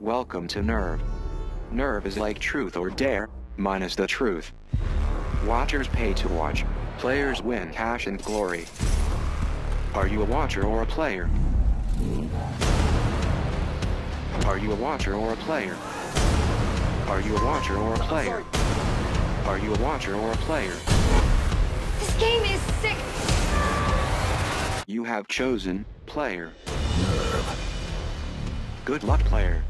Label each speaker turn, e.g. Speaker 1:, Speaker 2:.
Speaker 1: Welcome to Nerve. Nerve is like truth or dare, minus the truth. Watchers pay to watch, players win cash and glory. Are you a watcher or a player? Are you a watcher or a player? Are you a watcher or a player? Are you a watcher or a player?
Speaker 2: This game is sick.
Speaker 1: You have chosen player. Good luck, player.